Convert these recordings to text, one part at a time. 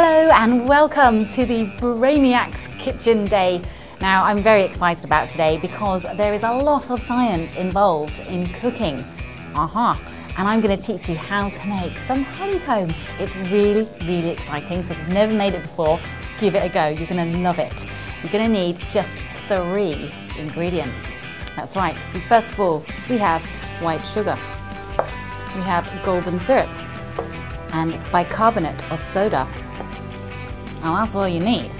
Hello and welcome to the Brainiacs Kitchen Day. Now I'm very excited about today because there is a lot of science involved in cooking. Aha! And I'm going to teach you how to make some honeycomb. It's really, really exciting. So if you've never made it before, give it a go. You're going to love it. You're going to need just three ingredients. That's right. First of all, we have white sugar. We have golden syrup and bicarbonate of soda and that's all you need.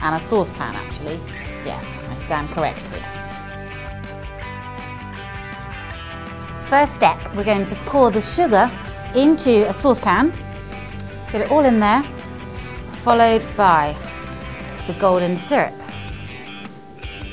And a saucepan actually. Yes, I stand corrected. First step, we're going to pour the sugar into a saucepan. Get it all in there, followed by the golden syrup.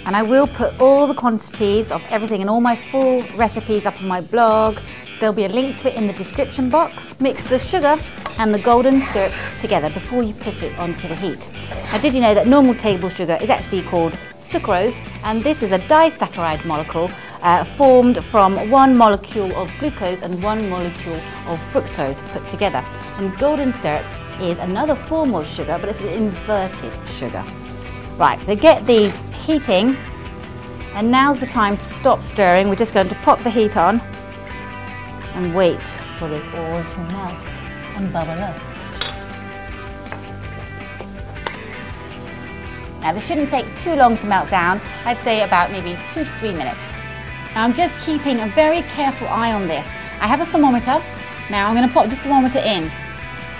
And I will put all the quantities of everything and all my full recipes up on my blog. There'll be a link to it in the description box. Mix the sugar and the golden syrup together before you put it onto the heat. Now did you know that normal table sugar is actually called sucrose and this is a disaccharide molecule uh, formed from one molecule of glucose and one molecule of fructose put together. And golden syrup is another form of sugar but it's an inverted sugar. Right, so get these heating and now's the time to stop stirring. We're just going to pop the heat on and wait for this all to melt and bubble up. Now this shouldn't take too long to melt down. I'd say about maybe two to three minutes. Now I'm just keeping a very careful eye on this. I have a thermometer. Now I'm going to pop the thermometer in.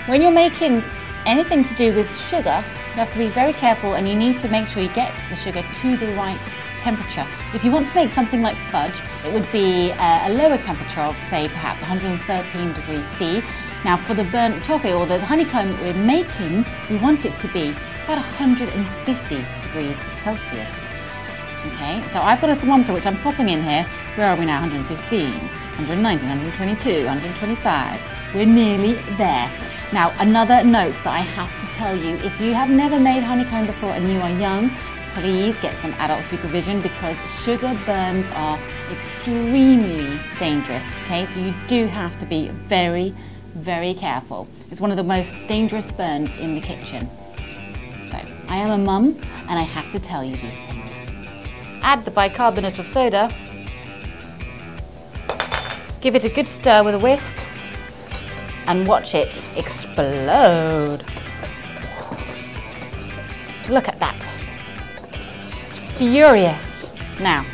When you're making anything to do with sugar, you have to be very careful and you need to make sure you get the sugar to the right temperature. If you want to make something like fudge, it would be uh, a lower temperature of say perhaps 113 degrees C now for the burnt toffee or the honeycomb that we're making, we want it to be about 150 degrees Celsius. Okay, so I've got a thermometer which I'm popping in here. Where are we now? 115, 119, 122, 125. We're nearly there. Now another note that I have to tell you, if you have never made honeycomb before and you are young, please get some adult supervision because sugar burns are extremely dangerous. Okay, so you do have to be very very careful. It's one of the most dangerous burns in the kitchen. So, I am a mum and I have to tell you these things. Add the bicarbonate of soda. Give it a good stir with a whisk and watch it explode. Look at that. It's furious. Now,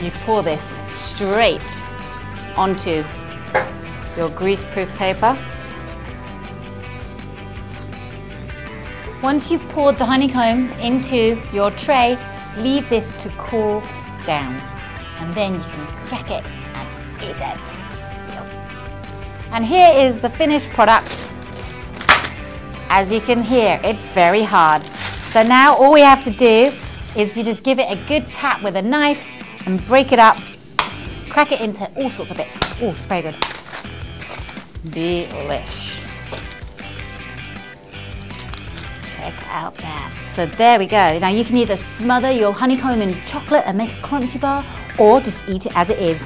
you pour this straight onto your grease-proof paper. Once you've poured the honeycomb into your tray, leave this to cool down. And then you can crack it and eat it. Yes. And here is the finished product. As you can hear, it's very hard. So now all we have to do is you just give it a good tap with a knife and break it up, crack it into all sorts of bits. Oh, it's very good. Delish. Check out that. So there we go. Now you can either smother your honeycomb in chocolate and make a Crunchie bar or just eat it as it is.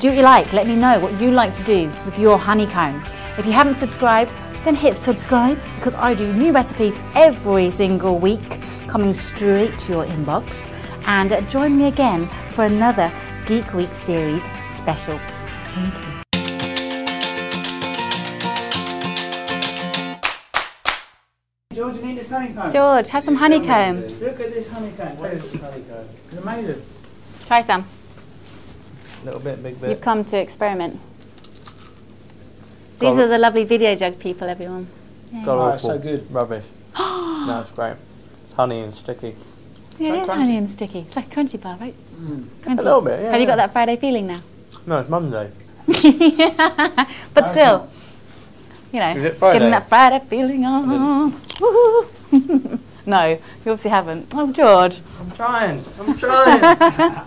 Do what you like. Let me know what you like to do with your honeycomb. If you haven't subscribed, then hit subscribe because I do new recipes every single week coming straight to your inbox. And join me again for another Geek Week series special. Thank you. George, you need this honeycomb. George, have some honeycomb. Look at this honeycomb. What is this honeycomb? It's amazing. Try some. A Little bit, big bit. You've come to experiment. Got These are the lovely VideoJug people, everyone. God Yeah, Oh, Oh, it's so good. Rubbish. no, it's great. It's honey and sticky. yeah like it's honey and sticky. It's like a Crunchie bar, right? Crunchy. A little bit, yeah. Have you got that Friday feeling now? No, it's Monday. but still, you know, it it's getting that Friday feeling on. No, you obviously haven't. Oh, George. I'm trying. I'm trying.